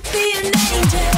be an angel.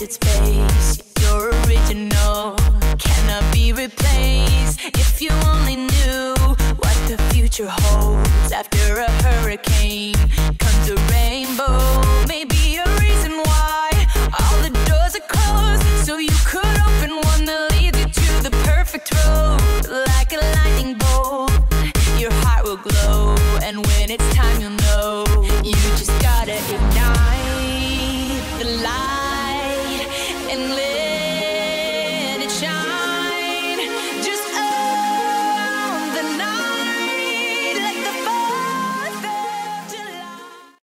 wasted space. You're original, cannot be replaced. If you only knew what the future holds after a hurricane